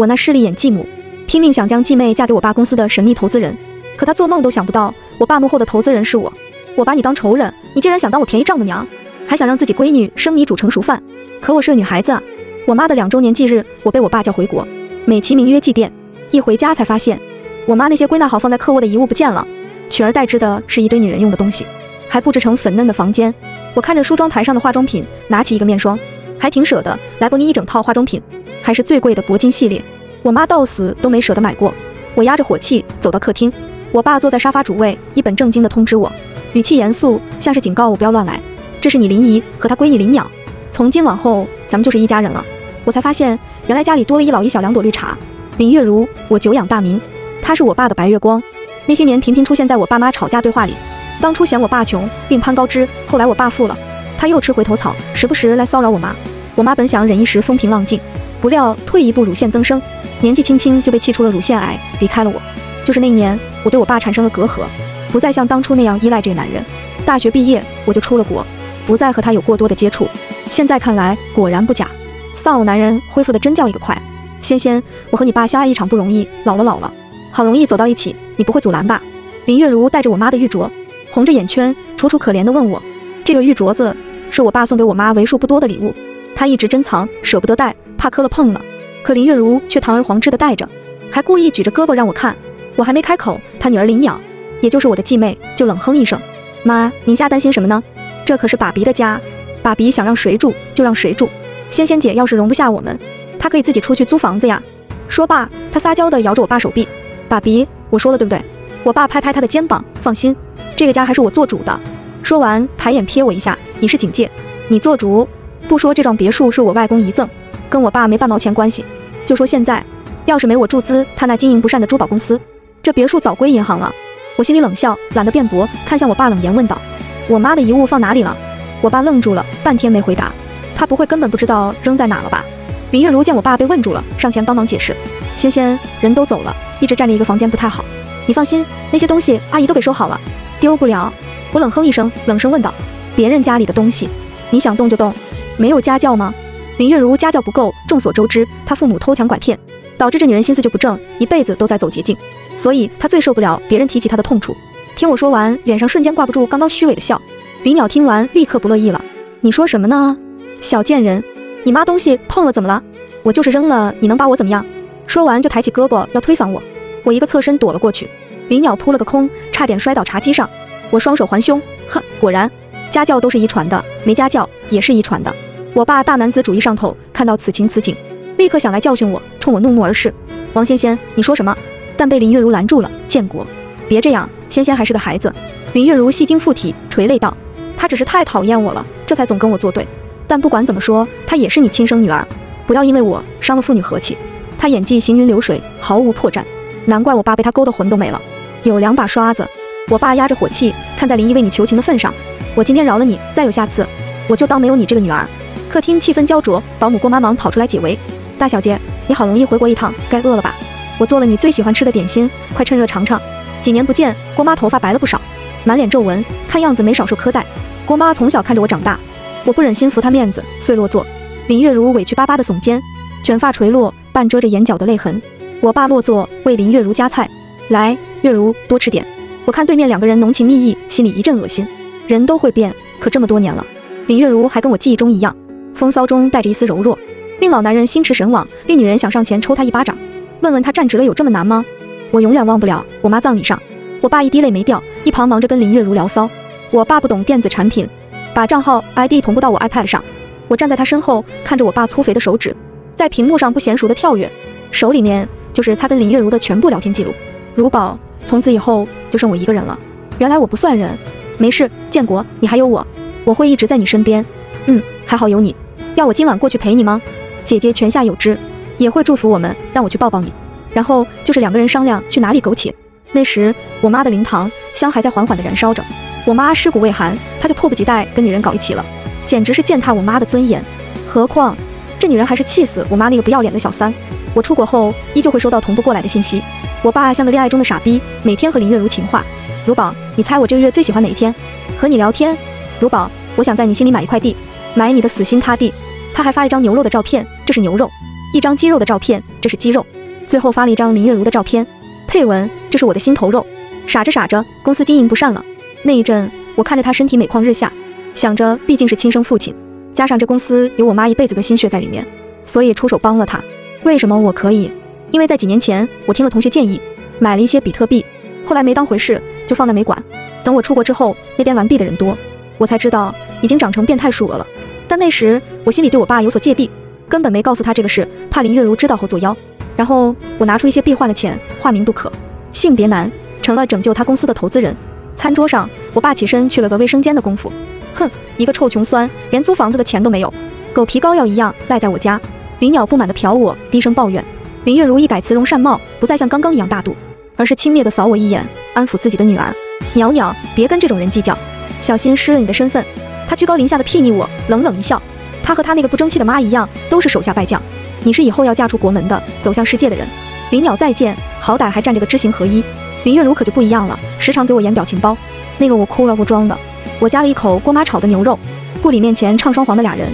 我那势利眼继母，拼命想将继妹嫁给我爸公司的神秘投资人，可她做梦都想不到，我爸幕后的投资人是我。我把你当仇人，你竟然想当我便宜丈母娘，还想让自己闺女生米煮成熟饭。可我是个女孩子！我妈的两周年忌日，我被我爸叫回国，美其名曰祭奠。一回家才发现，我妈那些归纳好放在客卧的遗物不见了，取而代之的是一堆女人用的东西，还布置成粉嫩的房间。我看着梳妆台上的化妆品，拿起一个面霜，还挺舍得，莱博尼一整套化妆品，还是最贵的铂金系列。我妈到死都没舍得买过。我压着火气走到客厅，我爸坐在沙发主位，一本正经地通知我，语气严肃，像是警告我不要乱来。这是你林姨和她闺女林淼，从今往后咱们就是一家人了。我才发现，原来家里多了一老一小两朵绿茶。林月如，我久仰大名，她是我爸的白月光，那些年频频出现在我爸妈吵架对话里。当初嫌我爸穷，并攀高枝，后来我爸富了，他又吃回头草，时不时来骚扰我妈。我妈本想忍一时风平浪静，不料退一步乳腺增生，年纪轻轻就被气出了乳腺癌，离开了我。就是那一年，我对我爸产生了隔阂，不再像当初那样依赖这个男人。大学毕业，我就出了国，不再和他有过多的接触。现在看来，果然不假，丧偶男人恢复的真叫一个快。仙仙，我和你爸相爱一场不容易，老了老了，好容易走到一起，你不会阻拦吧？林月如带着我妈的玉镯。红着眼圈，楚楚可怜地问我：“这个玉镯子是我爸送给我妈为数不多的礼物，他一直珍藏，舍不得戴，怕磕了碰了。可林月如却堂而皇之地戴着，还故意举着胳膊让我看。我还没开口，他女儿林淼，也就是我的继妹，就冷哼一声：‘妈，您瞎担心什么呢？这可是爸比的家，爸比想让谁住就让谁住。仙仙姐要是容不下我们，她可以自己出去租房子呀。’说罢，她撒娇地摇着我爸手臂：‘爸比，我说了对不对？’我爸拍拍他的肩膀，放心。”这个家还是我做主的。说完，抬眼瞥我一下，以示警戒。你做主？不说这幢别墅是我外公遗赠，跟我爸没半毛钱关系。就说现在，要是没我注资他那经营不善的珠宝公司，这别墅早归银行了。我心里冷笑，懒得辩驳，看向我爸冷言问道：“我妈的遗物放哪里了？”我爸愣住了，半天没回答。他不会根本不知道扔在哪了吧？林月如见我爸被问住了，上前帮忙解释：“仙仙，人都走了，一直占着一个房间不太好。你放心，那些东西阿姨都给收好了。”丢不了，我冷哼一声，冷声问道：“别人家里的东西，你想动就动，没有家教吗？”林月如家教不够，众所周知，她父母偷抢拐骗，导致这女人心思就不正，一辈子都在走捷径，所以她最受不了别人提起她的痛处。听我说完，脸上瞬间挂不住刚刚虚伪的笑。林鸟听完，立刻不乐意了：“你说什么呢？小贱人，你妈东西碰了怎么了？我就是扔了，你能把我怎么样？”说完就抬起胳膊要推搡我，我一个侧身躲了过去。林鸟扑了个空，差点摔倒茶几上。我双手环胸，哼，果然，家教都是遗传的，没家教也是遗传的。我爸大男子主义上头，看到此情此景，立刻想来教训我，冲我怒目而视。王仙仙，你说什么？但被林月如拦住了。建国，别这样，仙仙还是个孩子。林月如戏精附体，垂泪道：“她只是太讨厌我了，这才总跟我作对。但不管怎么说，她也是你亲生女儿，不要因为我伤了父女和气。”她演技行云流水，毫无破绽，难怪我爸被她勾得魂都没了。有两把刷子，我爸压着火气，看在林毅为你求情的份上，我今天饶了你。再有下次，我就当没有你这个女儿。客厅气氛焦灼，保姆郭妈忙跑出来解围。大小姐，你好容易回国一趟，该饿了吧？我做了你最喜欢吃的点心，快趁热尝尝。几年不见，郭妈头发白了不少，满脸皱纹，看样子没少受苛待。郭妈从小看着我长大，我不忍心服她面子，遂落座。林月如委屈巴巴的耸肩，卷发垂落，半遮着眼角的泪痕。我爸落座为林月如夹菜，来。月如多吃点，我看对面两个人浓情蜜意，心里一阵恶心。人都会变，可这么多年了，林月如还跟我记忆中一样，风骚中带着一丝柔弱，令老男人心驰神往，令女人想上前抽他一巴掌。问问他站直了有这么难吗？我永远忘不了我妈葬礼上，我爸一滴泪没掉，一旁忙着跟林月如聊骚。我爸不懂电子产品，把账号 ID 同步到我 iPad 上，我站在他身后，看着我爸粗肥的手指在屏幕上不娴熟的跳跃，手里面就是他跟林月如的全部聊天记录。如宝。从此以后就剩我一个人了。原来我不算人，没事，建国，你还有我，我会一直在你身边。嗯，还好有你。要我今晚过去陪你吗？姐姐泉下有知，也会祝福我们，让我去抱抱你。然后就是两个人商量去哪里苟且。那时我妈的灵堂香还在缓缓地燃烧着，我妈尸骨未寒，她就迫不及待跟女人搞一起了，简直是践踏我妈的尊严。何况这女人还是气死我妈那个不要脸的小三。我出国后依旧会收到同步过来的信息。我爸像个恋爱中的傻逼，每天和林月如情话。如宝，你猜我这个月最喜欢哪一天？和你聊天。如宝，我想在你心里买一块地，买你的死心塌地。他还发一张牛肉的照片，这是牛肉；一张鸡肉的照片，这是鸡肉。最后发了一张林月如的照片，配文：这是我的心头肉。傻着傻着，公司经营不善了。那一阵，我看着他身体每况日下，想着毕竟是亲生父亲，加上这公司有我妈一辈子的心血在里面，所以出手帮了他。为什么我可以？因为在几年前，我听了同学建议，买了一些比特币，后来没当回事，就放在没管。等我出国之后，那边玩币的人多，我才知道已经涨成变态数额了。但那时我心里对我爸有所芥蒂，根本没告诉他这个事，怕林月如知道后作妖。然后我拿出一些币换了钱，化名杜可，性别男，成了拯救他公司的投资人。餐桌上，我爸起身去了个卫生间的功夫，哼，一个臭穷酸，连租房子的钱都没有，狗皮膏药一样赖在我家。林鸟不满地瞟我，低声抱怨。林月如一改慈容善貌，不再像刚刚一样大度，而是轻蔑地扫我一眼，安抚自己的女儿：“鸟鸟，别跟这种人计较，小心失了你的身份。”他居高临下的睥睨我，冷冷一笑：“他和他那个不争气的妈一样，都是手下败将。”你是以后要嫁出国门的，走向世界的人。林鸟再见，好歹还站着个知行合一。林月如可就不一样了，时常给我演表情包。那个我哭了，我装的。我夹了一口郭妈炒的牛肉，部里面前唱双簧的俩人。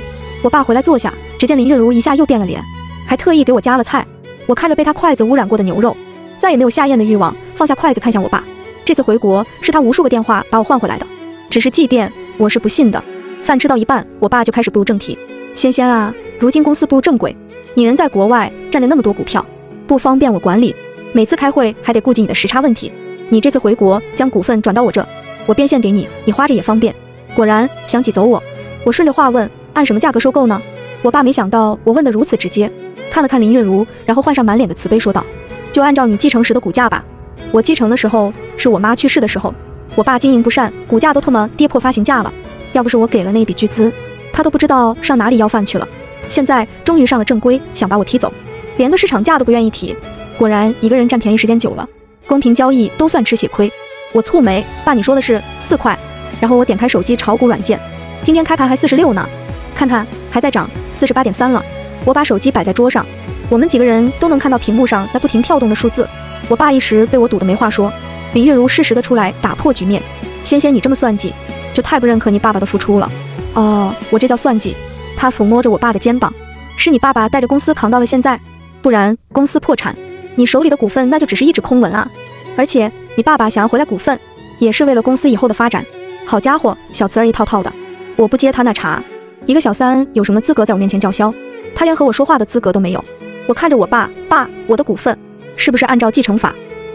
我爸回来坐下，只见林月如一下又变了脸，还特意给我夹了菜。我看着被他筷子污染过的牛肉，再也没有下咽的欲望，放下筷子看向我爸。这次回国是他无数个电话把我换回来的，只是祭奠我是不信的。饭吃到一半，我爸就开始步入正题。仙仙啊，如今公司步入正轨。你人在国外，占着那么多股票，不方便我管理。每次开会还得顾及你的时差问题。你这次回国，将股份转到我这，我变现给你，你花着也方便。果然想起走我，我顺着话问，按什么价格收购呢？我爸没想到我问的如此直接，看了看林月如，然后换上满脸的慈悲说道：“就按照你继承时的股价吧。我继承的时候是我妈去世的时候，我爸经营不善，股价都他妈跌破发行价了。要不是我给了那笔巨资，他都不知道上哪里要饭去了。”现在终于上了正规，想把我踢走，连个市场价都不愿意提。果然一个人占便宜时间久了，公平交易都算吃血亏。我蹙眉，爸，你说的是四块？然后我点开手机炒股软件，今天开盘还四十六呢，看看还在涨，四十八点三了。我把手机摆在桌上，我们几个人都能看到屏幕上那不停跳动的数字。我爸一时被我堵得没话说。林月如适时的出来打破局面，仙仙你这么算计，就太不认可你爸爸的付出了。哦，我这叫算计。他抚摸着我爸的肩膀，是你爸爸带着公司扛到了现在，不然公司破产，你手里的股份那就只是一纸空文啊！而且你爸爸想要回来股份，也是为了公司以后的发展。好家伙，小词儿一套套的，我不接他那茬。一个小三有什么资格在我面前叫嚣？他连和我说话的资格都没有。我看着我爸，爸，我的股份是不是按照继承法？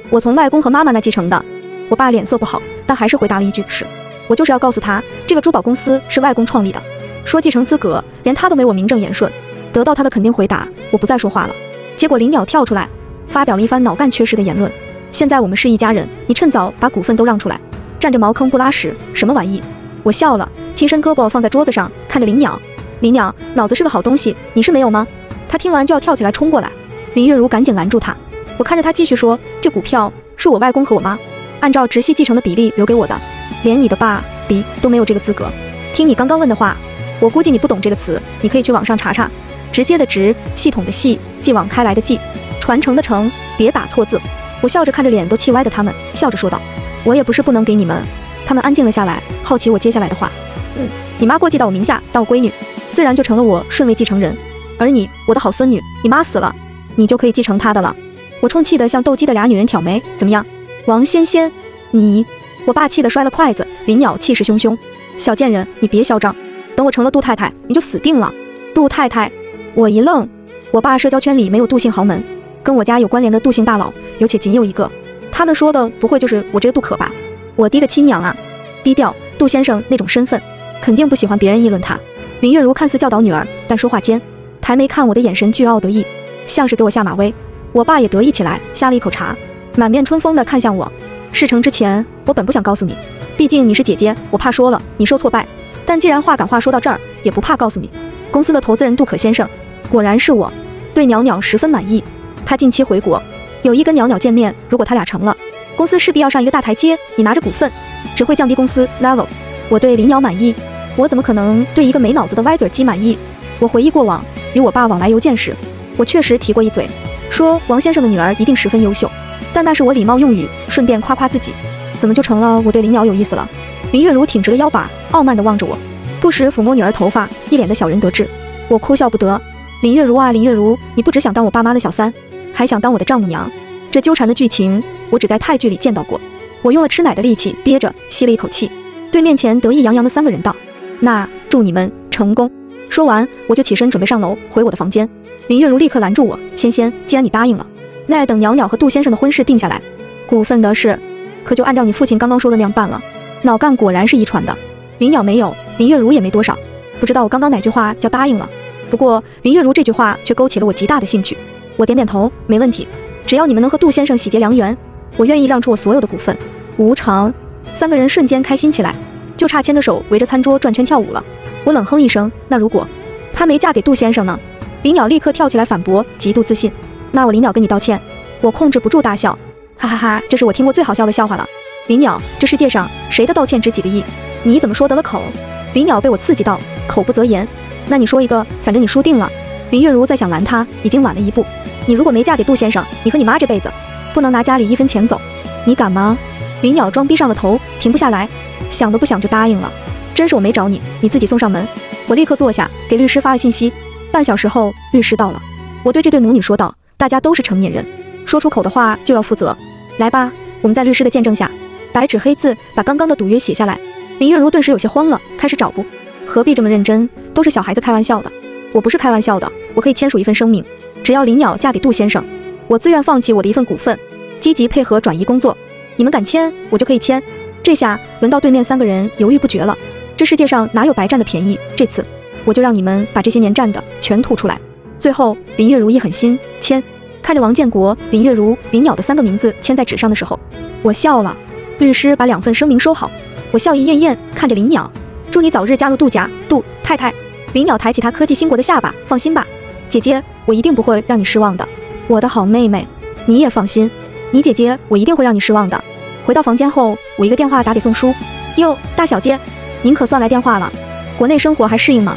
我从外公和妈妈那继承的。我爸脸色不好，但还是回答了一句是。我就是要告诉他，这个珠宝公司是外公创立的。说继承资格，连他都没我名正言顺。得到他的肯定回答，我不再说话了。结果林淼跳出来，发表了一番脑干缺失的言论。现在我们是一家人，你趁早把股份都让出来，占着茅坑不拉屎，什么玩意？我笑了，亲身胳膊放在桌子上，看着林鸟。林鸟脑子是个好东西，你是没有吗？他听完就要跳起来冲过来，林月如赶紧拦住他。我看着他继续说，这股票是我外公和我妈按照直系继承的比例留给我的，连你的爸比都没有这个资格。听你刚刚问的话。我估计你不懂这个词，你可以去网上查查。直接的直，系统的系，继往开来的继，传承的承，别打错字。我笑着看着脸都气歪的他们，笑着说道：“我也不是不能给你们。”他们安静了下来，好奇我接下来的话。嗯，你妈过继到我名下，当我闺女，自然就成了我顺位继承人。而你，我的好孙女，你妈死了，你就可以继承她的了。我冲气的像斗鸡的俩女人挑眉，怎么样？王仙仙，你……我爸气得摔了筷子。林鸟气势汹汹，小贱人，你别嚣张。等我成了杜太太，你就死定了。杜太太，我一愣。我爸社交圈里没有杜姓豪门，跟我家有关联的杜姓大佬有且仅有一个。他们说的不会就是我这个杜可吧？我爹的亲娘啊！低调，杜先生那种身份，肯定不喜欢别人议论他。林月如看似教导女儿，但说话间抬眉看我的眼神具傲得意，像是给我下马威。我爸也得意起来，呷了一口茶，满面春风的看向我。事成之前，我本不想告诉你，毕竟你是姐姐，我怕说了你受挫败。但既然话赶话说到这儿，也不怕告诉你，公司的投资人杜可先生，果然是我，对袅袅十分满意。他近期回国，有意跟袅袅见面。如果他俩成了，公司势必要上一个大台阶。你拿着股份，只会降低公司 level。我对林鸟满意，我怎么可能对一个没脑子的歪嘴鸡满意？我回忆过往，与我爸往来邮件时，我确实提过一嘴，说王先生的女儿一定十分优秀。但那是我礼貌用语，顺便夸夸自己。怎么就成了我对林鸟有意思了？林月如挺直了腰板，傲慢地望着我，不时抚摸女儿头发，一脸的小人得志。我哭笑不得。林月如啊，林月如，你不只想当我爸妈的小三，还想当我的丈母娘。这纠缠的剧情，我只在泰剧里见到过。我用了吃奶的力气憋着，吸了一口气，对面前得意洋洋的三个人道：“那祝你们成功。”说完，我就起身准备上楼回我的房间。林月如立刻拦住我：“仙仙，既然你答应了，那等袅袅和杜先生的婚事定下来，股份的事可就按照你父亲刚刚说的那样办了。脑干果然是遗传的。林鸟没有，林月如也没多少。不知道我刚刚哪句话叫答应了？不过林月如这句话却勾起了我极大的兴趣。我点点头，没问题。只要你们能和杜先生喜结良缘，我愿意让出我所有的股份。无偿。三个人瞬间开心起来，就差牵着手围着餐桌转圈跳舞了。我冷哼一声，那如果她没嫁给杜先生呢？林鸟立刻跳起来反驳，极度自信。那我林鸟跟你道歉。我控制不住大笑，哈哈哈，这是我听过最好笑的笑话了。林鸟，这世界上谁的道歉值几个亿？你怎么说得了口？林鸟被我刺激到，口不择言。那你说一个，反正你输定了。林月如再想拦他，已经晚了一步。你如果没嫁给杜先生，你和你妈这辈子不能拿家里一分钱走。你敢吗？林鸟装逼上了头，停不下来，想都不想就答应了。真是我没找你，你自己送上门。我立刻坐下，给律师发了信息。半小时后，律师到了。我对这对母女说道：“大家都是成年人，说出口的话就要负责。来吧，我们在律师的见证下，白纸黑字把刚刚的赌约写下来。”林月如顿时有些慌了，开始找不。何必这么认真？都是小孩子开玩笑的。我不是开玩笑的，我可以签署一份声明，只要林鸟嫁给杜先生，我自愿放弃我的一份股份，积极配合转移工作。你们敢签，我就可以签。这下轮到对面三个人犹豫不决了。这世界上哪有白占的便宜？这次我就让你们把这些年占的全吐出来。最后，林月如一狠心签，看着王建国、林月如、林鸟的三个名字签在纸上的时候，我笑了。律师把两份声明收好，我笑意艳艳看着林鸟，祝你早日加入杜家，杜太太。林鸟抬起他科技兴国的下巴，放心吧，姐姐，我一定不会让你失望的，我的好妹妹，你也放心，你姐姐我一定会让你失望的。回到房间后，我一个电话打给宋叔，哟，大小姐，您可算来电话了，国内生活还适应吗？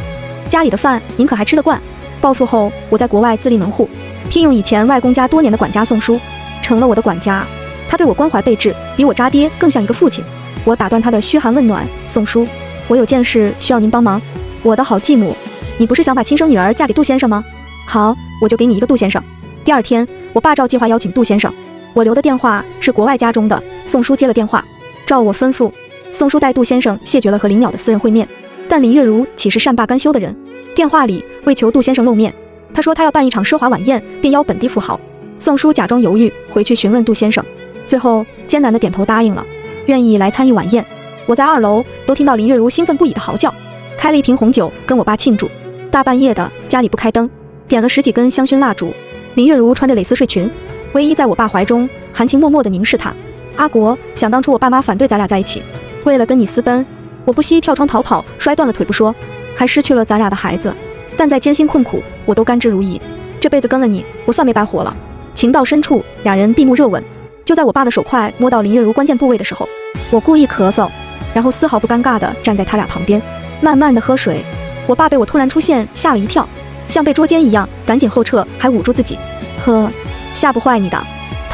家里的饭您可还吃得惯？暴富后，我在国外自立门户，聘用以前外公家多年的管家宋叔，成了我的管家，他对我关怀备至，比我渣爹更像一个父亲。我打断他的嘘寒问暖，宋叔，我有件事需要您帮忙。我的好继母，你不是想把亲生女儿嫁给杜先生吗？好，我就给你一个杜先生。第二天，我爸照计划邀请杜先生。我留的电话是国外家中的，宋叔接了电话，照我吩咐，宋叔带杜先生谢绝了和林鸟的私人会面。但林月如岂是善罢甘休的人？电话里为求杜先生露面，他说他要办一场奢华晚宴，并邀本地富豪。宋叔假装犹豫，回去询问杜先生，最后艰难的点头答应了，愿意来参与晚宴。我在二楼都听到林月如兴奋不已的嚎叫。开了一瓶红酒跟我爸庆祝，大半夜的家里不开灯，点了十几根香薰蜡烛。林月如穿着蕾丝睡裙，偎依在我爸怀中，含情脉脉地凝视他。阿国，想当初我爸妈反对咱俩在一起，为了跟你私奔，我不惜跳窗逃跑，摔断了腿不说，还失去了咱俩的孩子。但在艰辛困苦，我都甘之如饴。这辈子跟了你，我算没白活了。情到深处，俩人闭目热吻。就在我爸的手快摸到林月如关键部位的时候，我故意咳嗽，然后丝毫不尴尬地站在他俩旁边。慢慢的喝水，我爸被我突然出现吓了一跳，像被捉奸一样，赶紧后撤，还捂住自己。呵，吓不坏你的。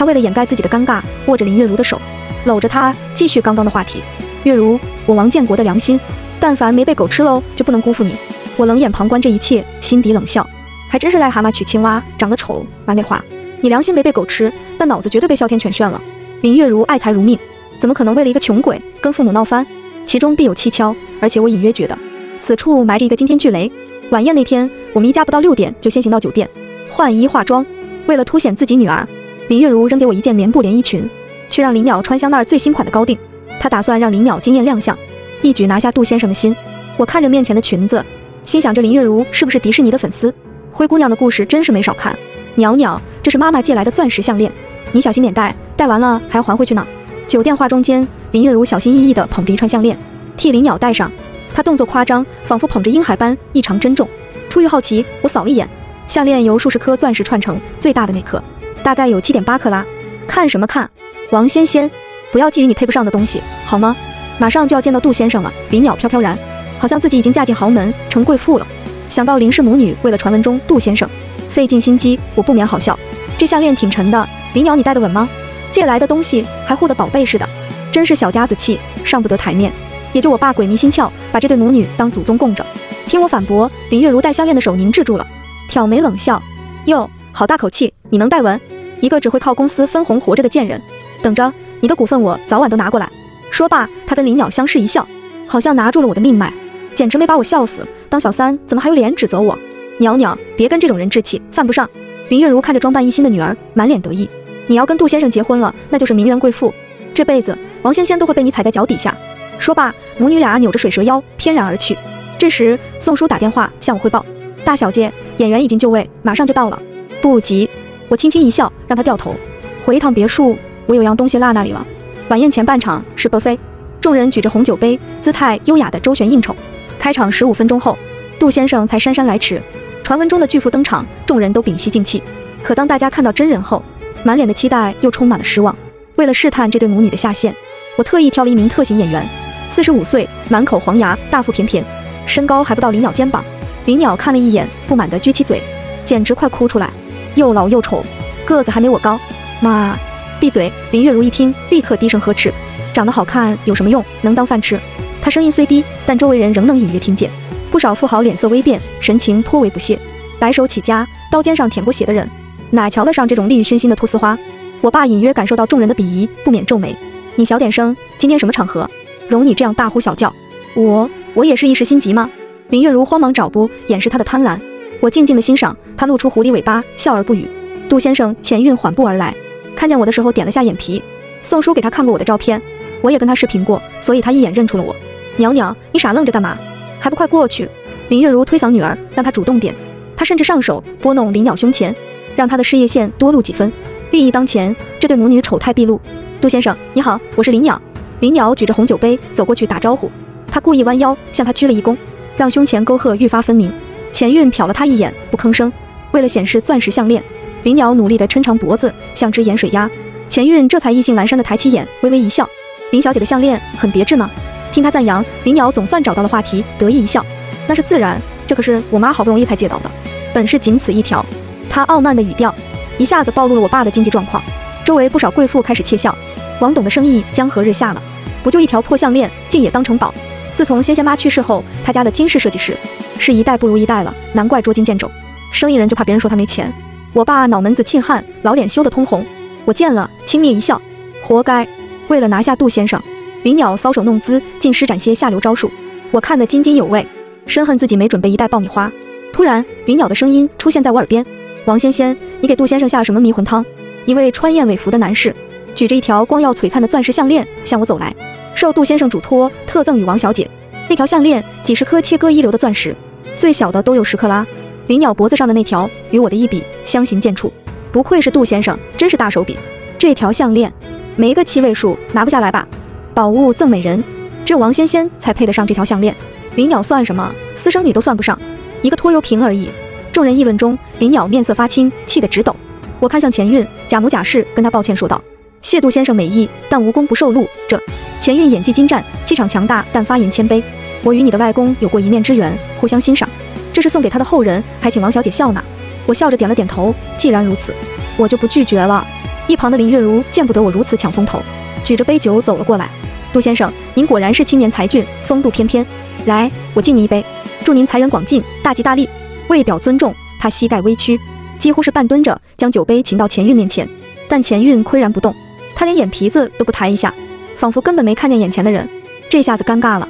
他为了掩盖自己的尴尬，握着林月如的手，搂着她继续刚刚的话题。月如，我王建国的良心，但凡没被狗吃喽，就不能辜负你。我冷眼旁观这一切，心底冷笑，还真是癞蛤蟆娶青蛙，长得丑。完那话，你良心没被狗吃，但脑子绝对被哮天犬炫了。林月如爱财如命，怎么可能为了一个穷鬼跟父母闹翻？其中必有蹊跷，而且我隐约觉得此处埋着一个惊天巨雷。晚宴那天，我们一家不到六点就先行到酒店换衣化妆，为了凸显自己女儿，林月如扔给我一件棉布连衣裙，却让林鸟穿香奈儿最新款的高定。她打算让林鸟惊艳亮相，一举拿下杜先生的心。我看着面前的裙子，心想这林月如是不是迪士尼的粉丝？灰姑娘的故事真是没少看。袅袅，这是妈妈借来的钻石项链，你小心点戴，戴完了还要还回去呢。酒店化妆间。林月如小心翼翼地捧着一串项链，替林鸟戴上。她动作夸张，仿佛捧着婴孩般异常珍重。出于好奇，我扫了一眼，项链由数十颗钻石串成，最大的那颗大概有七点八克拉。看什么看？王仙仙，不要觊觎你配不上的东西，好吗？马上就要见到杜先生了。林鸟飘飘然，好像自己已经嫁进豪门，成贵妇了。想到林氏母女为了传闻中杜先生费尽心机，我不免好笑。这项链挺沉的，林鸟你戴得稳吗？借来的东西还护得宝贝似的。真是小家子气，上不得台面。也就我爸鬼迷心窍，把这对母女当祖宗供着。听我反驳，林月如戴项链的手凝滞住了，挑眉冷笑，哟，好大口气，你能带文？一个只会靠公司分红活着的贱人，等着，你的股份我早晚都拿过来。说罢，他跟林鸟相视一笑，好像拿住了我的命脉，简直没把我笑死。当小三怎么还有脸指责我？鸟鸟，别跟这种人置气，犯不上。林月如看着装扮一新的女儿，满脸得意。你要跟杜先生结婚了，那就是名媛贵妇，这辈子王仙仙都会被你踩在脚底下。说罢，母女俩扭着水蛇腰，翩然而去。这时，宋叔打电话向我汇报：“大小姐，演员已经就位，马上就到了。”不急，我轻轻一笑，让他掉头。回一趟别墅，我有样东西落那里了。晚宴前半场是波菲，众人举着红酒杯，姿态优雅的周旋应酬。开场十五分钟后，杜先生才姗姗来迟。传闻中的巨富登场，众人都屏息静气。可当大家看到真人后，满脸的期待又充满了失望。为了试探这对母女的下限，我特意挑了一名特型演员，四十五岁，满口黄牙，大腹便便。身高还不到林鸟肩膀，林鸟看了一眼，不满地撅起嘴，简直快哭出来。又老又丑，个子还没我高。妈，闭嘴！林月如一听，立刻低声呵斥：“长得好看有什么用？能当饭吃？”她声音虽低，但周围人仍能隐约听见。不少富豪脸色微变，神情颇为不屑。白手起家，刀尖上舔过血的人，哪瞧得上这种利欲熏心的菟丝花？我爸隐约感受到众人的鄙夷，不免皱眉：“你小点声，今天什么场合，容你这样大呼小叫？”我。我也是一时心急吗？林月如慌忙找不掩饰她的贪婪，我静静的欣赏她露出狐狸尾巴，笑而不语。杜先生前运缓步而来，看见我的时候点了下眼皮。宋叔给他看过我的照片，我也跟他视频过，所以他一眼认出了我。娘娘，你傻愣着干嘛？还不快过去！林月如推搡女儿，让她主动点。她甚至上手拨弄林鸟胸前，让她的事业线多露几分。利益当前，这对母女丑态毕露。杜先生你好，我是林鸟。林鸟举着红酒杯走过去打招呼。他故意弯腰向他鞠了一躬，让胸前沟壑愈发分明。钱运瞟了他一眼，不吭声。为了显示钻石项链，林鸟努力地抻长脖子，像只盐水鸭。钱运这才意兴阑珊地抬起眼，微微一笑：“林小姐的项链很别致吗？”听他赞扬，林鸟总算找到了话题，得意一笑：“那是自然，这可是我妈好不容易才借到的，本是仅此一条。”他傲慢的语调一下子暴露了我爸的经济状况。周围不少贵妇开始窃笑：“王董的生意江河日下了，不就一条破项链，竟也当成宝。”自从仙仙妈去世后，他家的金饰设计师是一代不如一代了，难怪捉襟见肘。生意人就怕别人说他没钱。我爸脑门子沁汗，老脸羞得通红。我见了，轻蔑一笑，活该。为了拿下杜先生，林鸟搔首弄姿，竟施展些下流招数，我看得津津有味，深恨自己没准备一袋爆米花。突然，林鸟的声音出现在我耳边：“王仙仙，你给杜先生下了什么迷魂汤？”一位穿燕尾服的男士举着一条光耀璀璨的钻石项链向我走来。受杜先生嘱托，特赠与王小姐。那条项链，几十颗切割一流的钻石，最小的都有十克拉。林鸟脖子上的那条，与我的一比，相形见绌。不愧是杜先生，真是大手笔。这条项链，没个七位数拿不下来吧？宝物赠美人，只有王仙仙才配得上这条项链。林鸟算什么？私生女都算不上，一个拖油瓶而已。众人议论中，林鸟面色发青，气得直抖。我看向钱运，假模假式跟他抱歉说道。谢杜先生美意，但无功不受禄。这钱运演技精湛，气场强大，但发言谦卑。我与你的外公有过一面之缘，互相欣赏。这是送给他的后人，还请王小姐笑纳。我笑着点了点头。既然如此，我就不拒绝了。一旁的林月如见不得我如此抢风头，举着杯酒走了过来。杜先生，您果然是青年才俊，风度翩翩。来，我敬您一杯，祝您财源广进，大吉大利。为表尊重，他膝盖微屈，几乎是半蹲着，将酒杯倾到钱运面前。但钱运岿然不动。他连眼皮子都不抬一下，仿佛根本没看见眼前的人。这下子尴尬了，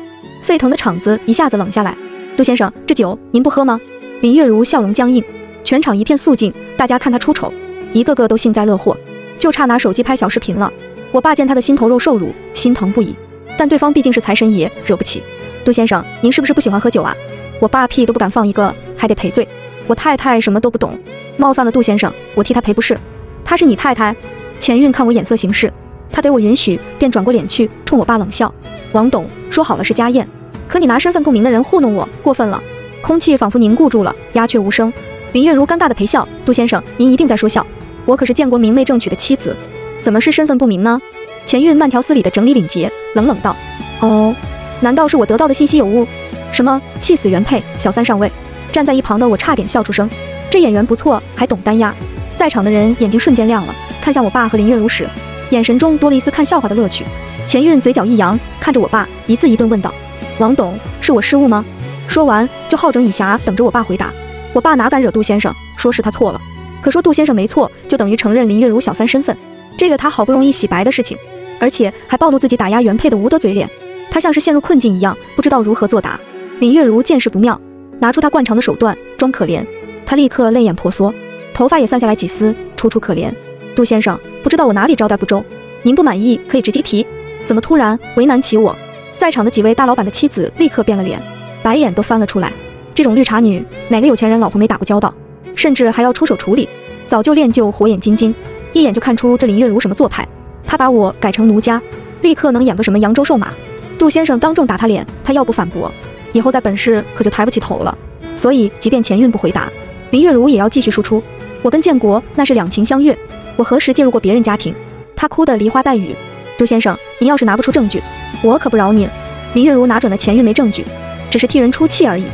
沸腾的场子一下子冷下来。杜先生，这酒您不喝吗？林月如笑容僵硬，全场一片肃静。大家看他出丑，一个个都幸灾乐祸，就差拿手机拍小视频了。我爸见他的心头肉受辱，心疼不已。但对方毕竟是财神爷，惹不起。杜先生，您是不是不喜欢喝酒啊？我爸屁都不敢放一个，还得赔罪。我太太什么都不懂，冒犯了杜先生，我替他赔不是。她是你太太？钱运看我眼色行事，他得我允许，便转过脸去，冲我爸冷笑：“王董，说好了是家宴，可你拿身份不明的人糊弄我，过分了。”空气仿佛凝固住了，鸦雀无声。林月如尴尬的陪笑：“杜先生，您一定在说笑，我可是建国明媚正娶的妻子，怎么是身份不明呢？”钱运慢条斯理地整理领结，冷冷道：“哦，难道是我得到的信息有误？什么气死原配，小三上位？”站在一旁的我差点笑出声。这演员不错，还懂单押。在场的人眼睛瞬间亮了。看向我爸和林月如时，眼神中多了一丝看笑话的乐趣。钱运嘴角一扬，看着我爸，一字一顿问道：“王董，是我失误吗？”说完就好整以暇，等着我爸回答。我爸哪敢惹杜先生，说是他错了。可说杜先生没错，就等于承认林月如小三身份，这个他好不容易洗白的事情，而且还暴露自己打压原配的无德嘴脸，他像是陷入困境一样，不知道如何作答。林月如见势不妙，拿出他惯常的手段装可怜，他立刻泪眼婆娑，头发也散下来几丝，楚楚可怜。杜先生，不知道我哪里招待不周，您不满意可以直接提，怎么突然为难起我？在场的几位大老板的妻子立刻变了脸，白眼都翻了出来。这种绿茶女，哪个有钱人老婆没打过交道？甚至还要出手处理，早就练就火眼金睛，一眼就看出这林月如什么做派。她把我改成奴家，立刻能演个什么扬州瘦马？杜先生当众打他脸，他要不反驳，以后在本市可就抬不起头了。所以，即便钱运不回答，林月如也要继续输出。我跟建国那是两情相悦，我何时介入过别人家庭？他哭得梨花带雨。杜先生，您要是拿不出证据，我可不饶您。林月如拿准了钱运没证据，只是替人出气而已，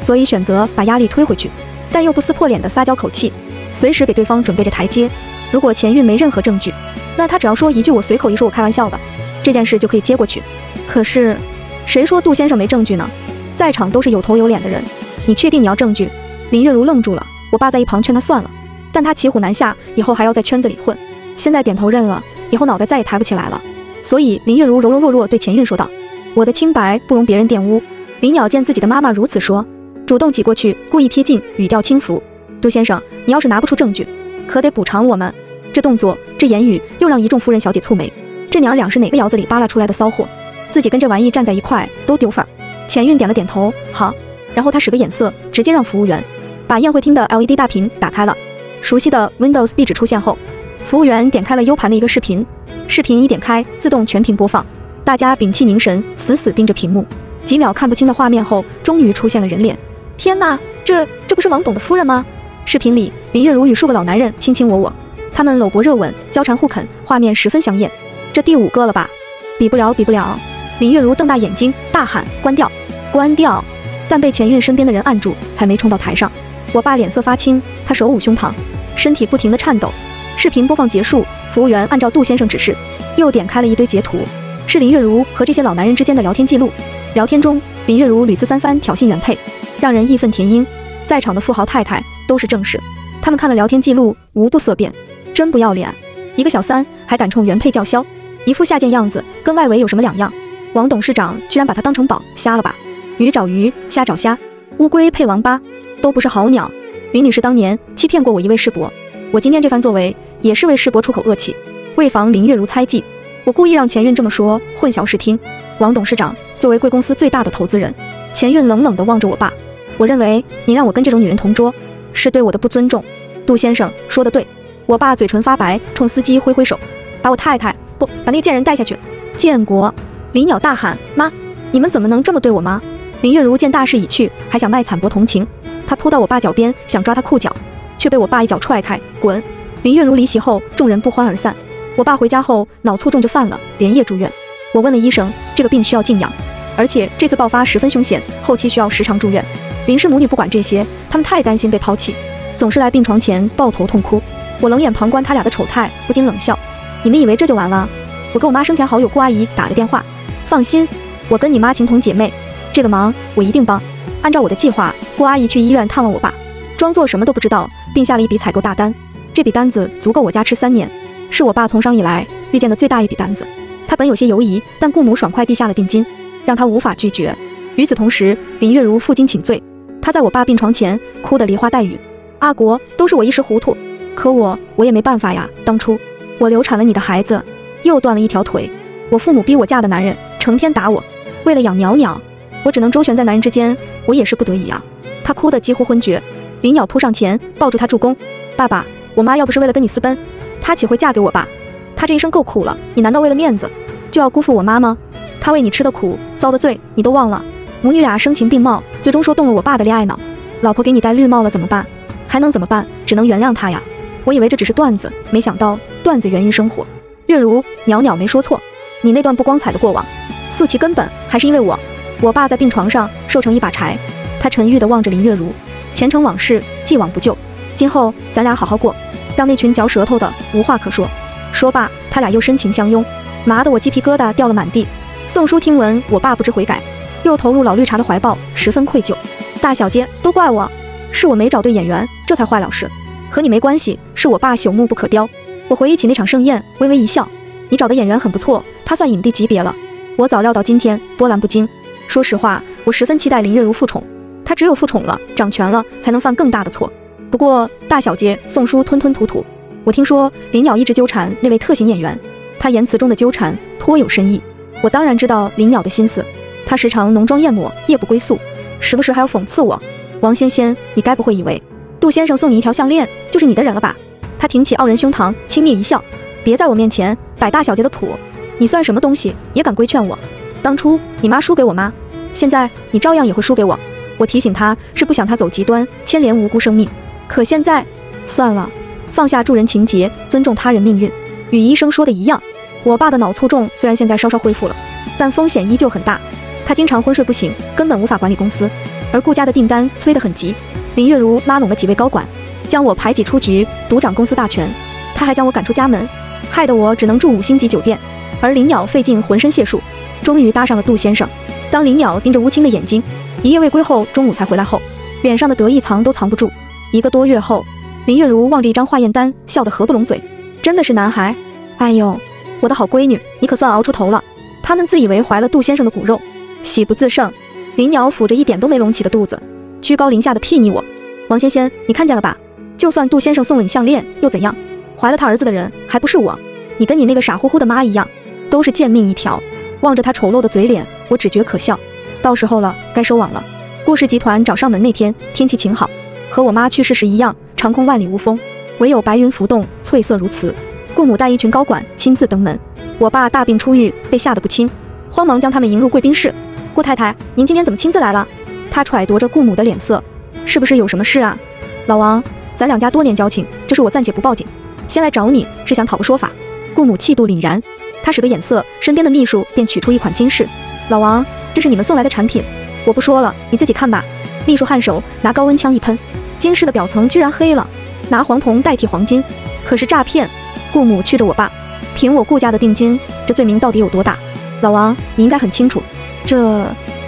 所以选择把压力推回去。但又不撕破脸的撒娇口气，随时给对方准备着台阶。如果钱运没任何证据，那他只要说一句“我随口一说，我开玩笑的”，这件事就可以接过去。可是，谁说杜先生没证据呢？在场都是有头有脸的人，你确定你要证据？林月如愣住了，我爸在一旁劝他算了，但他骑虎难下，以后还要在圈子里混。现在点头认了，以后脑袋再也抬不起来了。所以林月如柔柔弱弱对钱运说道：“我的清白不容别人玷污。”林鸟见自己的妈妈如此说。主动挤过去，故意贴近，语调轻浮。杜先生，你要是拿不出证据，可得补偿我们。这动作，这言语，又让一众夫人小姐蹙眉。这娘俩是哪个窑子里扒拉出来的骚货？自己跟这玩意站在一块，都丢份儿。钱运点了点头，好。然后他使个眼色，直接让服务员把宴会厅的 LED 大屏打开了。熟悉的 Windows 壁纸出现后，服务员点开了 U 盘的一个视频。视频一点开，自动全屏播放。大家屏气凝神，死死盯着屏幕。几秒看不清的画面后，终于出现了人脸。天哪，这这不是王董的夫人吗？视频里，林月如与数个老男人卿卿我我，他们搂脖热吻，交缠互啃，画面十分香艳。这第五个了吧？比不了，比不了！林月如瞪大眼睛，大喊：“关掉，关掉！”但被钱运身边的人按住，才没冲到台上。我爸脸色发青，他手捂胸膛，身体不停地颤抖。视频播放结束，服务员按照杜先生指示，又点开了一堆截图，是林月如和这些老男人之间的聊天记录。聊天中，林月如屡次三番挑衅原配。让人义愤填膺，在场的富豪太太都是正室，他们看了聊天记录，无不色变，真不要脸！一个小三还敢冲原配叫嚣，一副下贱样子，跟外围有什么两样？王董事长居然把他当成宝，瞎了吧？鱼找鱼，虾找虾，乌龟配王八，都不是好鸟。林女士当年欺骗过我一位世伯，我今天这番作为也是为世伯出口恶气。为防林月如猜忌，我故意让钱运这么说，混淆视听。王董事长作为贵公司最大的投资人，钱运冷冷地望着我爸。我认为你让我跟这种女人同桌，是对我的不尊重。杜先生说的对，我爸嘴唇发白，冲司机挥挥手，把我太太不把那贱人带下去。建国，林鸟大喊：“妈，你们怎么能这么对我妈？”林月如见大势已去，还想卖惨博同情，她扑到我爸脚边，想抓他裤脚，却被我爸一脚踹开，滚！林月如离席后，众人不欢而散。我爸回家后脑卒中就犯了，连夜住院。我问了医生，这个病需要静养，而且这次爆发十分凶险，后期需要时常住院。林氏母女不管这些，他们太担心被抛弃，总是来病床前抱头痛哭。我冷眼旁观他俩的丑态，不禁冷笑：你们以为这就完了？我跟我妈生前好友顾阿姨打了电话，放心，我跟你妈情同姐妹，这个忙我一定帮。按照我的计划，顾阿姨去医院探望我爸，装作什么都不知道，并下了一笔采购大单。这笔单子足够我家吃三年，是我爸从商以来遇见的最大一笔单子。他本有些犹疑，但顾母爽快递下了定金，让他无法拒绝。与此同时，林月如负荆请罪。她在我爸病床前哭得梨花带雨，阿国都是我一时糊涂，可我我也没办法呀。当初我流产了你的孩子，又断了一条腿，我父母逼我嫁的男人成天打我，为了养鸟鸟，我只能周旋在男人之间，我也是不得已啊。他哭得几乎昏厥，林鸟扑上前抱住他助攻，爸爸，我妈要不是为了跟你私奔，她岂会嫁给我爸？她这一生够苦了，你难道为了面子就要辜负我妈吗？她为你吃的苦，遭的罪，你都忘了？母女俩声情并茂，最终说动了我爸的恋爱脑。老婆给你戴绿帽了怎么办？还能怎么办？只能原谅他呀。我以为这只是段子，没想到段子源于生活。月如，袅袅没说错，你那段不光彩的过往，溯其根本还是因为我。我爸在病床上瘦成一把柴，他沉郁地望着林月如，前尘往事既往不咎，今后咱俩好好过，让那群嚼舌头的无话可说。说罢，他俩又深情相拥，麻得我鸡皮疙瘩掉了满地。宋书听闻我爸不知悔改。又投入老绿茶的怀抱，十分愧疚。大小姐，都怪我，是我没找对演员，这才坏了事。和你没关系，是我爸朽木不可雕。我回忆起那场盛宴，微微一笑。你找的演员很不错，他算影帝级别了。我早料到今天，波澜不惊。说实话，我十分期待林月如复宠。他只有复宠了，掌权了，才能犯更大的错。不过大小姐宋叔吞吞吐吐。我听说林鸟一直纠缠那位特型演员，他言辞中的纠缠颇有深意。我当然知道林鸟的心思，他时常浓妆艳抹，夜不归宿，时不时还要讽刺我。王仙仙，你该不会以为杜先生送你一条项链就是你的人了吧？他挺起傲人胸膛，轻蔑一笑。别在我面前摆大小姐的谱，你算什么东西，也敢规劝我？当初你妈输给我妈，现在你照样也会输给我。我提醒他是不想他走极端，牵连无辜生命。可现在算了，放下助人情节，尊重他人命运。与医生说的一样，我爸的脑卒中虽然现在稍稍恢复了，但风险依旧很大。他经常昏睡不醒，根本无法管理公司，而顾家的订单催得很急。林月如拉拢了几位高管，将我排挤出局，独掌公司大权。他还将我赶出家门。害得我只能住五星级酒店，而林鸟费尽浑身解数，终于搭上了杜先生。当林鸟盯着乌青的眼睛，一夜未归后，中午才回来后，脸上的得意藏都藏不住。一个多月后，林月如望着一张化验单，笑得合不拢嘴。真的是男孩？哎呦，我的好闺女，你可算熬出头了。他们自以为怀了杜先生的骨肉，喜不自胜。林鸟抚着一点都没隆起的肚子，居高临下的睥睨我。王仙仙，你看见了吧？就算杜先生送了你项链，又怎样？怀了他儿子的人还不是我，你跟你那个傻乎乎的妈一样，都是贱命一条。望着他丑陋的嘴脸，我只觉可笑。到时候了，该收网了。顾氏集团找上门那天，天气晴好，和我妈去世时一样，长空万里无风，唯有白云浮动，翠色如瓷。顾母带一群高管亲自登门，我爸大病初愈，被吓得不轻，慌忙将他们迎入贵宾室。顾太太，您今天怎么亲自来了？他揣度着顾母的脸色，是不是有什么事啊？老王，咱两家多年交情，这是我暂且不报警。先来找你是想讨个说法，顾母气度凛然，他使个眼色，身边的秘书便取出一款金饰。老王，这是你们送来的产品，我不说了，你自己看吧。秘书颔首，拿高温枪一喷，金饰的表层居然黑了，拿黄铜代替黄金，可是诈骗。顾母去着我爸，凭我顾家的定金，这罪名到底有多大？老王，你应该很清楚。这，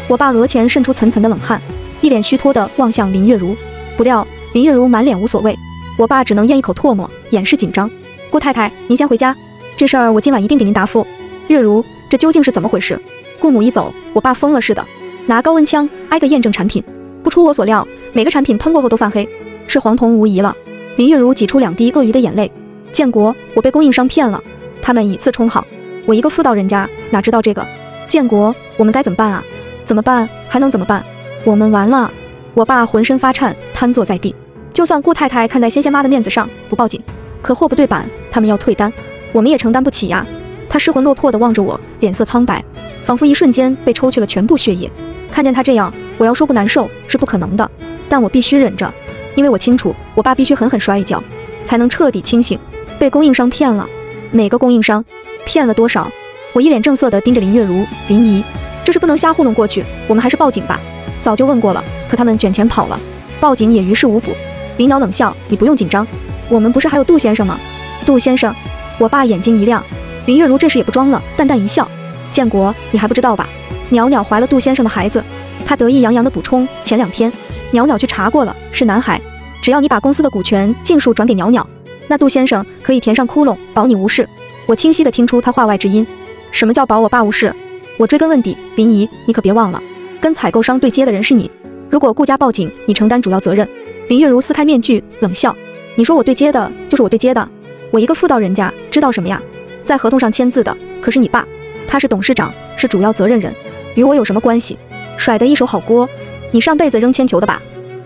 我爸额前渗出层层的冷汗，一脸虚脱地望向林月如，不料林月如满脸无所谓。我爸只能咽一口唾沫，掩饰紧张。顾太太，您先回家，这事儿我今晚一定给您答复。月如，这究竟是怎么回事？顾母一走，我爸疯了似的，拿高温枪挨个验证产品。不出我所料，每个产品喷过后都泛黑，是黄铜无疑了。林月如挤出两滴鳄鱼的眼泪。建国，我被供应商骗了，他们以次充好，我一个妇道人家哪知道这个？建国，我们该怎么办啊？怎么办？还能怎么办？我们完了！我爸浑身发颤，瘫坐在地。就算顾太太看在仙仙妈的面子上不报警，可货不对版，他们要退单，我们也承担不起呀。他失魂落魄地望着我，脸色苍白，仿佛一瞬间被抽去了全部血液。看见他这样，我要说不难受是不可能的，但我必须忍着，因为我清楚，我爸必须狠狠摔一跤，才能彻底清醒。被供应商骗了，哪个供应商？骗了多少？我一脸正色地盯着林月如、林姨，这是不能瞎糊弄过去，我们还是报警吧。早就问过了，可他们卷钱跑了，报警也于事无补。林鸟冷笑：“你不用紧张，我们不是还有杜先生吗？”杜先生，我爸眼睛一亮。林月如这时也不装了，淡淡一笑：“建国，你还不知道吧？袅袅怀了杜先生的孩子。”他得意洋洋地补充：“前两天袅袅去查过了，是男孩。只要你把公司的股权尽数转给袅袅，那杜先生可以填上窟窿，保你无事。”我清晰地听出他话外之音：“什么叫保我爸无事？”我追根问底：“林姨，你可别忘了，跟采购商对接的人是你。如果顾家报警，你承担主要责任。”林月如撕开面具，冷笑：“你说我对接的，就是我对接的。我一个妇道人家，知道什么呀？在合同上签字的可是你爸，他是董事长，是主要责任人，与我有什么关系？甩得一手好锅，你上辈子扔铅球的吧？”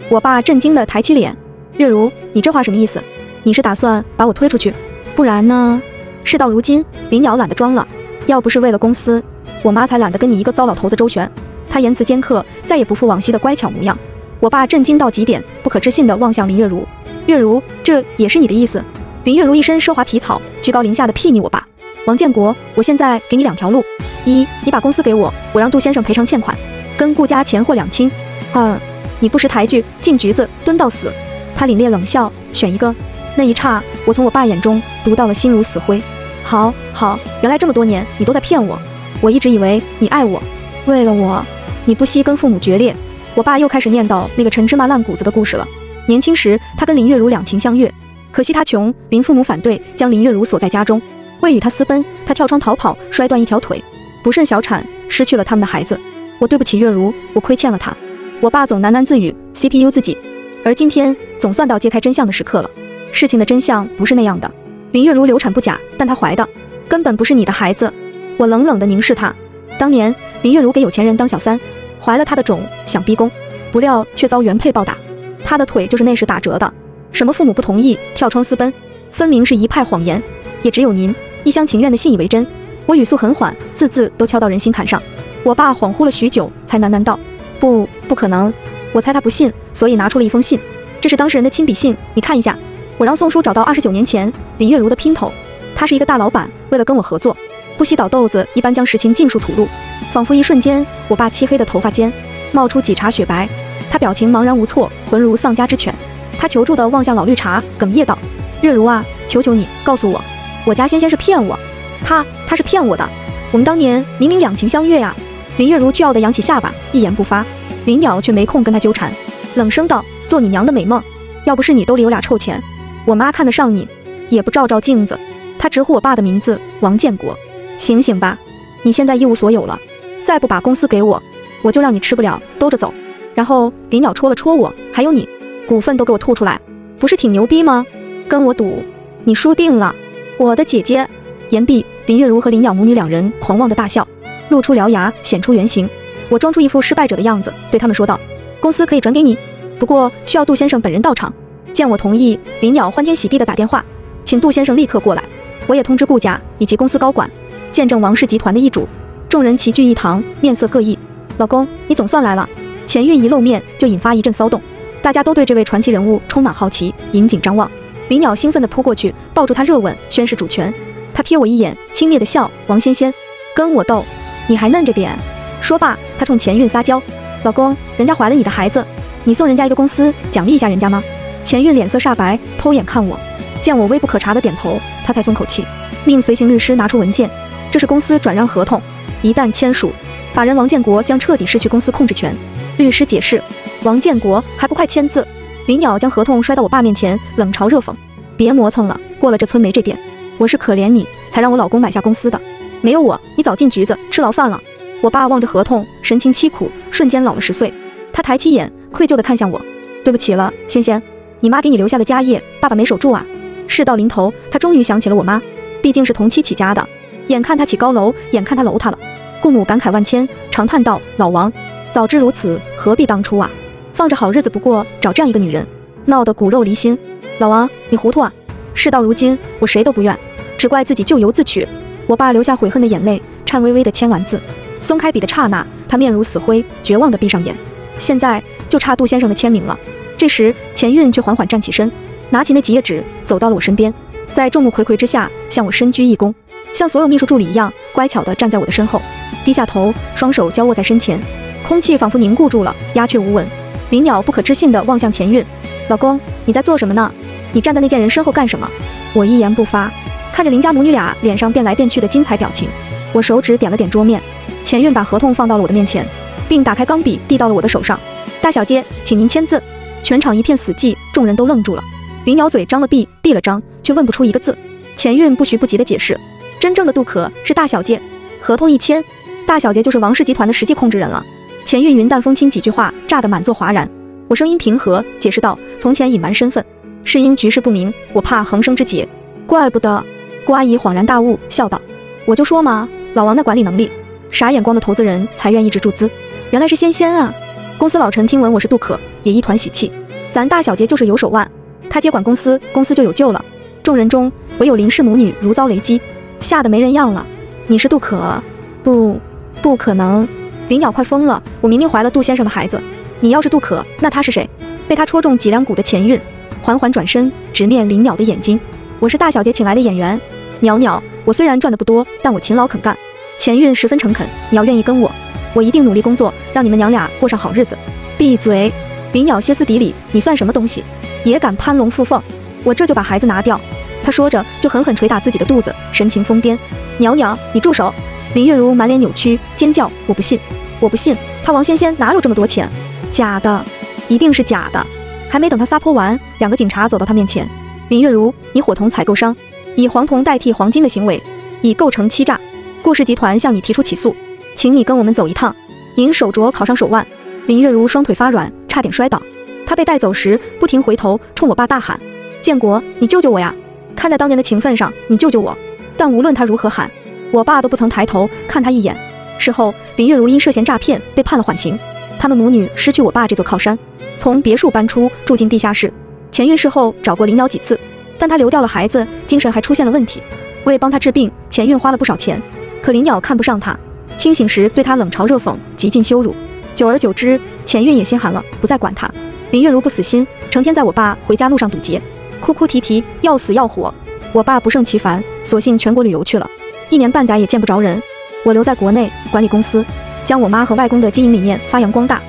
我爸震惊地抬起脸：“月如，你这话什么意思？你是打算把我推出去？不然呢？事到如今，林鸟懒得装了。要不是为了公司，我妈才懒得跟你一个糟老头子周旋。”他言辞尖刻，再也不复往昔的乖巧模样。我爸震惊到极点，不可置信地望向林月如。月如，这也是你的意思？林月如一身奢华皮草，居高临下的睥睨我爸。王建国，我现在给你两条路：一，你把公司给我，我让杜先生赔偿欠款，跟顾家钱货两清；二，你不识抬举，进局子蹲到死。他凛冽冷笑，选一个。那一刹，我从我爸眼中读到了心如死灰。好，好，原来这么多年你都在骗我。我一直以为你爱我，为了我，你不惜跟父母决裂。我爸又开始念叨那个陈芝麻烂谷子的故事了。年轻时他跟林月如两情相悦，可惜他穷，林父母反对，将林月如锁在家中。为与他私奔，他跳窗逃跑，摔断一条腿，不慎小产，失去了他们的孩子。我对不起月如，我亏欠了他。我爸总喃喃自语，CPU 自己。而今天总算到揭开真相的时刻了。事情的真相不是那样的。林月如流产不假，但她怀的根本不是你的孩子。我冷冷地凝视他。当年林月如给有钱人当小三，怀了他的种，想逼宫，不料却遭原配暴打。他的腿就是那时打折的。什么父母不同意，跳窗私奔，分明是一派谎言。也只有您一厢情愿的信以为真。我语速很缓，字字都敲到人心坎上。我爸恍惚了许久，才喃喃道：“不，不可能。”我猜他不信，所以拿出了一封信。这是当事人的亲笔信，你看一下。我让宋叔找到二十九年前林月如的姘头，他是一个大老板，为了跟我合作，不惜倒豆子一般将实情尽数吐露。仿佛一瞬间，我爸漆黑的头发间冒出几茬雪白，他表情茫然无措，浑如丧家之犬。他求助的望向老绿茶，哽咽道：“月如啊，求求你告诉我，我家仙仙是骗我，他他是骗我的。我们当年明明两情相悦呀。”林月如倨傲的扬起下巴，一言不发。林鸟却没空跟他纠缠，冷声道：“做你娘的美梦！要不是你兜里有俩臭钱，我妈看得上你，也不照照镜子。”他直呼我爸的名字：“王建国，醒醒吧！你现在一无所有了，再不把公司给我，我就让你吃不了兜着走。”然后林鸟戳了戳我：“还有你，股份都给我吐出来，不是挺牛逼吗？跟我赌，你输定了！”我的姐姐。言毕，林月如和林鸟母女两人狂妄的大笑。露出獠牙，显出原形。我装出一副失败者的样子，对他们说道：“公司可以转给你，不过需要杜先生本人到场。”见我同意，林鸟欢天喜地的打电话，请杜先生立刻过来。我也通知顾家以及公司高管，见证王氏集团的易主。众人齐聚一堂，面色各异。老公，你总算来了。钱运一露面就引发一阵骚动，大家都对这位传奇人物充满好奇，引颈张望。林鸟兴奋地扑过去，抱住他热吻，宣誓主权。他瞥我一眼，轻蔑地笑：“王仙仙，跟我斗？”你还嫩着点，说罢，他冲钱运撒娇：“老公，人家怀了你的孩子，你送人家一个公司，奖励一下人家吗？”钱运脸色煞白，偷眼看我，见我微不可察的点头，他才松口气，命随行律师拿出文件，这是公司转让合同，一旦签署，法人王建国将彻底失去公司控制权。律师解释：“王建国还不快签字？”林鸟将合同摔到我爸面前，冷嘲热讽：“别磨蹭了，过了这村没这店。我是可怜你，才让我老公买下公司的。”没有我，你早进局子吃牢饭了。我爸望着合同，神情凄苦，瞬间老了十岁。他抬起眼，愧疚地看向我，对不起了，仙仙，你妈给你留下的家业，爸爸没守住啊。事到临头，他终于想起了我妈，毕竟是同期起家的。眼看他起高楼，眼看他楼塌了，顾母感慨万千，长叹道：“老王，早知如此，何必当初啊？放着好日子不过，找这样一个女人，闹得骨肉离心。老王，你糊涂啊！事到如今，我谁都不怨，只怪自己咎由自取。”我爸流下悔恨的眼泪，颤巍巍地签完字，松开笔的刹那，他面如死灰，绝望地闭上眼。现在就差杜先生的签名了。这时，钱运却缓缓站起身，拿起那几页纸，走到了我身边，在众目睽睽之下向我深鞠一躬，像所有秘书助理一样乖巧地站在我的身后，低下头，双手交握在身前，空气仿佛凝固住了，鸦雀无闻。林鸟不可置信地望向钱运，老公，你在做什么呢？你站在那件人身后干什么？我一言不发。看着林家母女俩脸上变来变去的精彩表情，我手指点了点桌面，钱运把合同放到了我的面前，并打开钢笔递到了我的手上。大小姐，请您签字。全场一片死寂，众人都愣住了。林鸟嘴张了闭，闭了张，却问不出一个字。钱运不徐不急地解释：真正的杜可是大小姐，合同一签，大小姐就是王氏集团的实际控制人了。钱运云淡风轻几句话，炸得满座哗然。我声音平和，解释道：从前隐瞒身份，是因局势不明，我怕横生枝节，怪不得。顾阿姨恍然大悟，笑道：“我就说嘛，老王那管理能力，傻眼光的投资人才愿意直注资。原来是仙仙啊！”公司老陈听闻我是杜可，也一团喜气。咱大小姐就是有手腕，她接管公司，公司就有救了。众人中唯有林氏母女如遭雷击，吓得没人样了。你是杜可？不，不可能！林鸟快疯了！我明明怀了杜先生的孩子，你要是杜可，那他是谁？被他戳中脊梁骨的前运，缓缓转身，直面林鸟的眼睛。我是大小姐请来的演员。袅袅，我虽然赚的不多，但我勤劳肯干，钱运十分诚恳。你要愿意跟我，我一定努力工作，让你们娘俩过上好日子。闭嘴！林鸟歇斯底里，你算什么东西，也敢攀龙附凤？我这就把孩子拿掉。他说着就狠狠捶打自己的肚子，神情疯癫。袅袅，你住手！林月如满脸扭曲，尖叫：我不信，我不信，他王仙仙哪有这么多钱？假的，一定是假的。还没等他撒泼完，两个警察走到他面前。林月如，你伙同采购商以黄铜代替黄金的行为，已构成欺诈。顾氏集团向你提出起诉，请你跟我们走一趟。银手镯烤伤手腕，林月如双腿发软，差点摔倒。她被带走时，不停回头冲我爸大喊：“建国，你救救我呀！看在当年的情分上，你救救我！”但无论他如何喊，我爸都不曾抬头看他一眼。事后，林月如因涉嫌诈骗被判了缓刑。他们母女失去我爸这座靠山，从别墅搬出，住进地下室。钱运事后找过林瑶几次，但他流掉了孩子，精神还出现了问题。为帮他治病，钱运花了不少钱。可林鸟看不上他，清醒时对他冷嘲热讽，极尽羞辱。久而久之，钱运也心寒了，不再管他。林月如不死心，成天在我爸回家路上堵截，哭哭啼啼，要死要活。我爸不胜其烦，索性全国旅游去了，一年半载也见不着人。我留在国内管理公司，将我妈和外公的经营理念发扬光大。